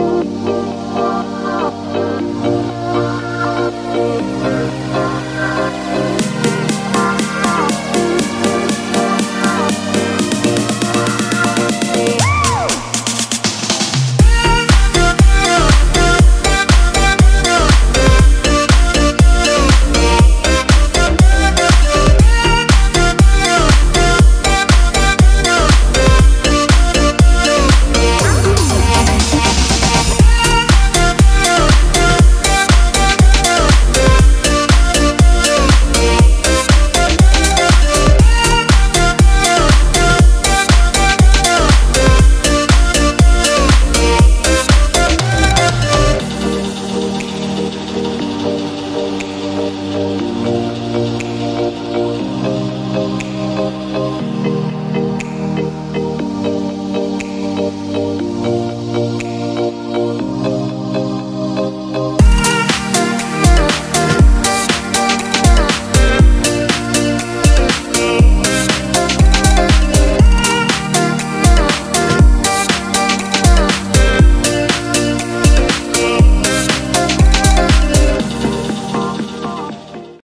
Oh.